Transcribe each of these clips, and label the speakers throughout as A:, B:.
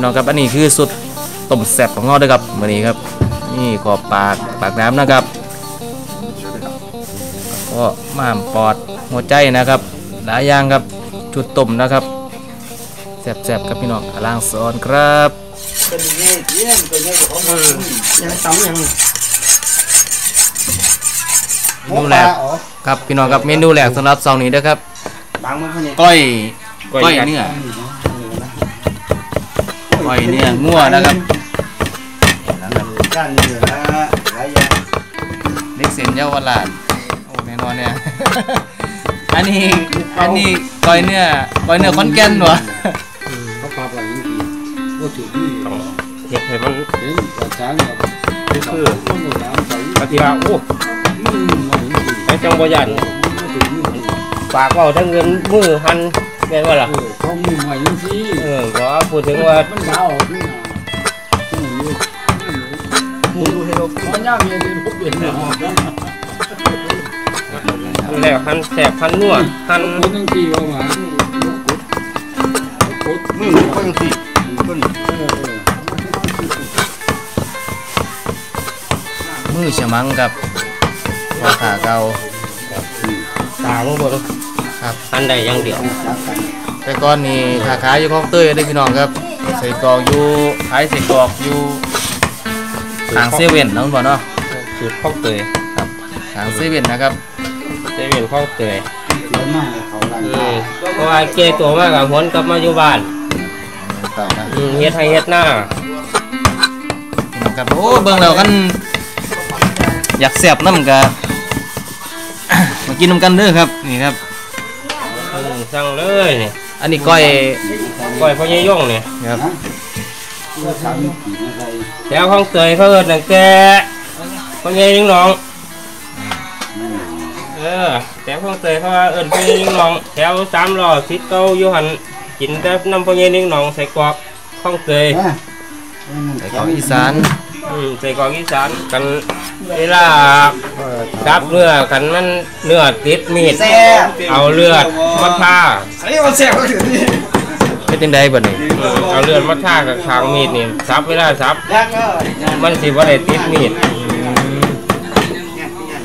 A: พี่น้องครับอันนี้คือสุดต้มแซ่บของเราเด้อครับมื้อนี้ครับ นี่ขอบปากปากน้ำนะครับก็ม่ามปอดหัวใจนะครับหลายอย่างครับชุดต้มนะครับแซ่บๆครับพี่น้องกำลังสอนครับ
B: ยังตำยัง
A: เมนูแรกครับพี่น้องครับเมนูแรกสำหรับเสาร์นี้นะครับ
B: บางมันเขาเนี่ย
A: ก้อยก้อยเนื้อ ก้อยเนื้องัวนะครับ
B: ด้านนี้นะหลายอย่าง
A: เล็กเส้นเยาวราชโอ้แน่นอนเนี่ยอันนี้อันนี้ก้อยเนื้อก้อยเนื้อขอนแก่นวะ
B: เขาปาไปนี่ดีก็ถือที่
C: เห็ดให้มัน
B: เห็นกระจายแบบ
C: คือ
B: ต้องหมดแล้วใส่
C: ปฏิว่าโอ้
B: อืมไม่ดี
C: ทั้งจังบ่ยัน
B: ไม่ถึงนี่
C: ฝากเอาทั้งเงินมือหัน แม่นว่าล่ะ
B: เออเขามีใหม่ยังสิ
C: เออก็พูดถึงว่า
B: มันดาวนี่นะมูดูให้เรามันย่ามีอะไรพวกเปลี่ยนเนาะ
C: อันแรกหันแสบหันนัวหัน
B: คนทั้งทีว่ามามือคนทั้งทีคนเออเออ
A: มือฉมังครับว่าขาเก่า
C: ตาบ่เบิ่ง
A: ครับ
C: หันได้อย่างเดียว
A: แต่ก่อนนี่ขาขายอยู่คลองเต้ยได้อพี่น้องครับใส่กรอกอยู่ขายใส่กรอกอยู่ทางเซเว่นนะคุณพ่อเนาะ
C: สูตรข้าวเตย
A: ครับทางเซเว่นนะครับ
C: เซเว่นข้าวเตย
B: เดี๋ยวมาเขาลัง
C: อืมเพราะว่าเกตัวมากกับผลกลับมาอยู่บ้าน
A: ต่อนะ
C: อืมเฮ็ดให้เฮ็ดหน้า
A: พี่น้องครับโอ้เบิ่งแล้วกัน อยากแซ่บน้ำกันมากินน้ำกันเด้อครับนี่ครับ
C: อืม สั่งเลยนี่
A: อันนี้ก้อย
C: ก้อยพ่อใหญ่ย่องนี่
A: ครับ
B: เพื่อสามปีนะใคร
C: แถวข้าวเตยเขาเอิ้นตั้งแต่พ่อใหญ่ลิงน้องเออแถวข้างเตยเขาว่าเอิญพ่อใหญ่นิ่งหนองแถวสามล้อทิศเก้าอยู่หันกินแต่น้ำพ่อใหญ่นิ่งหนองใส่กรอกข้างเตย
A: ใส่กรอกอีสาน
C: อืมใส่กรอกอีสานกัน เวลาดับเนื้อกันมันเนื้อติดมีดเอาเลือดมาท่า
B: อันนี้มันแซ่บก็ถือนี่
A: เป็นจังไดบัดนี้
C: อืมเอาเลือดมาท่ากับคางมีดนี่ซับเวลาซับ
B: แล้วก็
C: มันสิว่าได้ติดมีด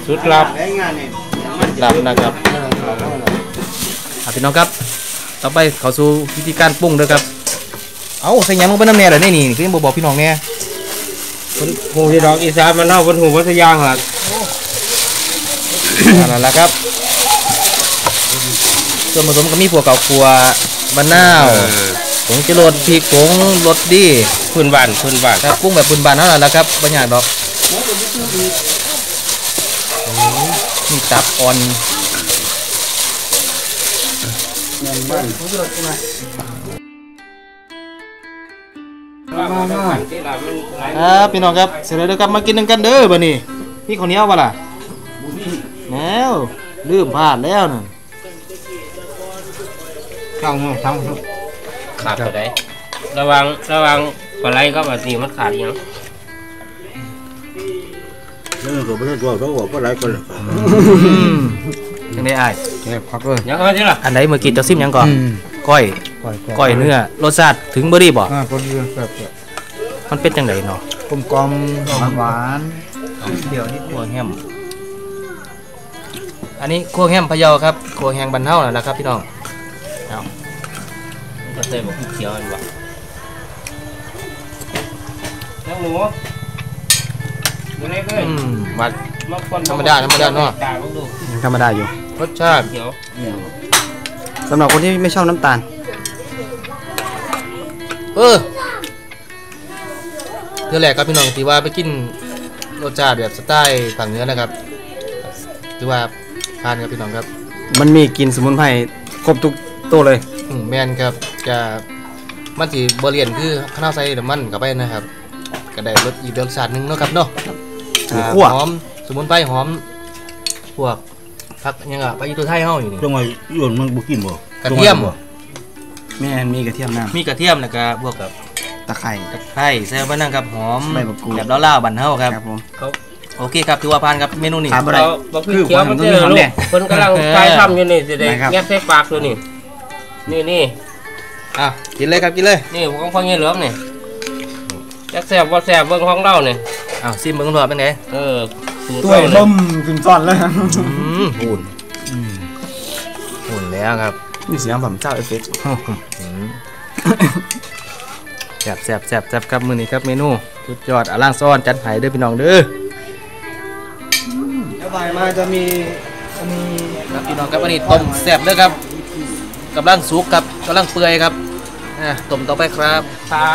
C: สุดลับ
B: ได้งานนี่
A: รับนะครับอะพี่น้องครับ ต่อไปเข้าสู่วิธีการปรุงเด้อครับ เอาใส่หยังลงไปน้ำแหน่เด้อนี่นี่คือยังบ่บอกพี่น้องแหน่
C: คนหูที่ดอกอีสานมันเน่าบนหูวัสยางหลัก
A: นั่นแหละครับ ส่วนผสมก็มีพวกเกาขัวมะนาวผงจิโรดพริกผงรสดี
C: พื้นบ้านพื้นบ้าน
A: ครับปรุงแบบพื้นบ้านเท่านั้นแหละครับบ่ยากดอกนี่ตับอ่อน ครับพี่น้องครับเสร็จแล้วเด้อครับมากินนำกันเด้อบัดนี้พี่ข้าวเหนียวบ่ล่ะแล้วลืมพลาดแล้วนั่น
B: ข้าวทั้ง
C: ขาดตัวใดระวังระวังปลาไหลก็แบบนี้มันขาดอหยัง
B: แล้วก็ไม่ได้ตัวเขาบอกว่าหลายคน
A: ยังได้อ้าย
B: แซ่บครับเออ
C: ยังเอาที่ล่ะ
A: อันไหนเมื่อกี้เจะซิมหยังก่อนก้อย
B: ก้อย
A: ก้อยเนื้อรสชาติถึงบ่ดีบ่
B: อ่าคนเดียวแบบ
A: มันเป็นจังไดเนาะ
B: กลมกลมหวาน
A: เดี๋ยวนิดคั่วแฮมอันนี้คั่วแฮมพะเยาครับคั่วแฮงบันเทานั่นแหละครับพี่น้องเอา
C: ก็เตยบอกเขียวอันวะยังหนูดูเล็กเลย
A: อืมวัด
C: มาคน
A: ธรรมดาธรรมดาเนอะ
C: ตาลูกดู
B: ยังธรรมดาอยู่
A: รสชาติ
C: เขียว
B: สำหรับคนที่ไม่ชอบน้ำตาล
A: เออเทื่อแรกครับพี่น้องที่ว่าไปกินรสชาติแบบสไตล์ภาคเหนือนะครับถือว่าทานครับพี่น้องครับ
B: มันมีกลิ่นสมุนไพรครบทุกตัวเลย
A: อืมแม่นครับจะมันสิบ่เรียนคือข้าวใส่น้ำมันเข้าไปนะครับ ก็ได้รสอีกรสชาติหนึงเนาะครับเนาะ
B: ถือ
A: อ่า
B: คั่ว
A: หอมสมุนไพรหอมพวกผักหยังอะไปอยู่ตัวไทยเฮาอยู่นี่
D: จังหวะยวนมันบ่กินบ่
A: กระเทียม
B: แม่มีกระเทียมน้
A: มีกระเทียมแล้วก็พวกกับำ
B: ตะไคร้
A: ตะไคร้ใส่ไว้นั่งครับหอม
B: ใบมะกรูด
A: แบบล่าวๆบันเฮาครับ
B: ครับผม
A: โอเคครับถือว่าผ่านครับเมนูนี้
B: ขาดบ่ได้
C: เราบอกพี่
B: คือ
C: เขียวมัน
B: ความ
C: เจอ
B: ต้องมีความ
C: ลู
B: แน่
C: กคนกำลัง
A: เออ
C: ทายทำอยู่นี่สิเด็ก
B: นะครับ
C: แยกใส่ปากตัวนี่ นี่นี่
A: อะกินเลยครับกินเลย
C: นี่ของพ่อเงี้ยเหลือมนี่จักแซ่บว่าแซ่บเบิ่งของเราเนี่ย
A: อ้าวซิมเบิ่งดูว่าเป็นไง
C: เออสูตร
B: ตัว
C: เรา
B: ล่
C: เนี่ย
B: มขึ้นซ้อนเลย
A: อืมหุ่นหุ่นแล้วครับ
B: นี่เสียงผมเจ้าเอฟเฟกต์
A: อืมแซ่บแซ่บแซ่บแซ่บครับมื้อนี้ครับเมนูสุดยอดอาล่างซ้อนจัดให้เด้อพี่น้องเด้อ
B: แล้วไปมาจะมีมี
A: ครับพี่น้องครับอันนี้ต้มแซ่บเด้อครับกำลังสุกครับกำลังเปื่อยครับอะต้มต่อไปครับ
C: ตา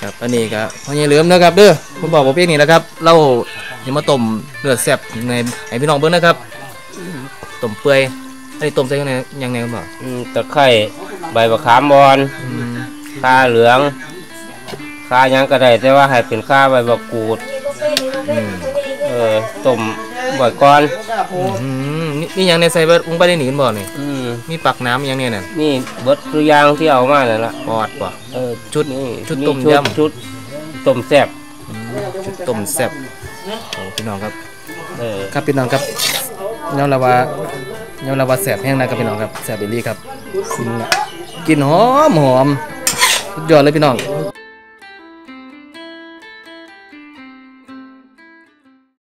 A: ครับอันนี้ก็พ่อใหญ่เหลือมนะครับเด้อผมบอกว่าเพียงนี้แหละครับ เราจะมาต้มเลือดแซ่บในให้พี่น้องเบิ่งนะครับต้มเปื่อย อันนี้ต้มใส่ยังไงยังไงครับบ่
C: อืมตะไคร้ใบมะขามบอน
A: อืม
C: ข้าเหลืองข้าหยังก็ได้แต่ว่าให้เป็นข้าใบมะกรูด
A: อืม
C: เออต้มบ่อยก่อน
A: อืมนี่นี่ยังในใส่เบิดลงไปได้หนีกันบ่นี่
C: อืม
A: มีปักน้ำยังเนี่ยน่ะ
C: นี่เบิดตัวอย่างที่เอามานั่นละ
A: ปอดบ่
C: เออ
A: ชุด
C: นี่
A: ชุด
C: นี่
A: ต้มยำ
C: ชุดต้มแซ่บ
A: ชุดต้มแซ่บโอ้พี่น้องครับ
C: เออ
A: ครับพี่น้องครับยอมรับว่า ยอมรับว่าแสบแห้งนะครับพี่น้องครับแสบเบลลี่ครับกินกินหอมหอมยอดเลยพี่น้อง